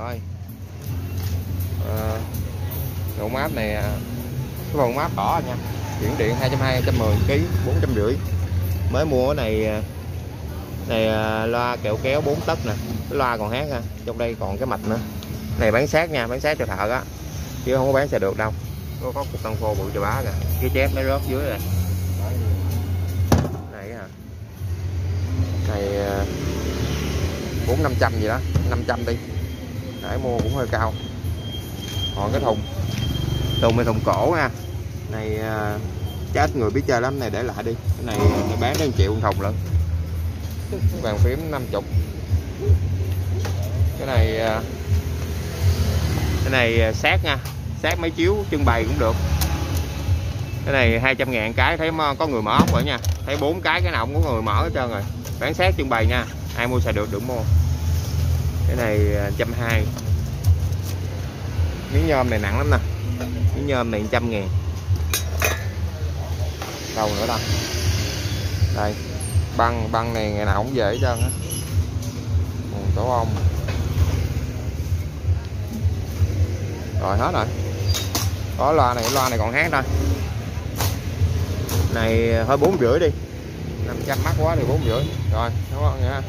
rồi ờ, à, độ mát này cái vòng mát đỏ nha. Chuyển điện 220 110 kg 450 mới mua cái này à, này à, loa kẹo kéo 4 tấc nè. Cái loa còn hát ha trong đây còn cái mạch nữa. Này bán sát nha bán sát cho thợ á. Chứ không có bán xe được đâu. Có có cục tăng khô bự cho bá kìa. Cái chép nó rớt dưới rồi. Này hả? Này à, bốn năm trăm gì đó 500 đi để mua cũng hơi cao. Còn cái thùng thùng này thùng cổ nha này à, chắc ít người biết chơi lắm này để lại đi. Cái này, này bán đến triệu một thùng lận. Vàng phím 50 cái này à, cái này xác sát nha. Sát mấy chiếu trưng bày cũng được. Cái này 200 ngàn cái thấy có người mở ốc rồi nha. Thấy bốn cái cái nào cũng có người mở hết trơn rồi. Bán sát trưng bày nha. Ai mua xài được đừng mua cái này à, 120 miếng nhôm này nặng lắm nè. Miếng nhôm này 100 ngàn. Đâu nữa đâu. Đây, băng băng này ngày nào cũng dễ hết trơn á. Nguồn tổ ong. Rồi, hết rồi. Có loa này loa này còn hát thôi. Này à, hơi bốn rưỡi đi. 500 mắc quá thì bốn rưỡi. Rồi đúng không nha.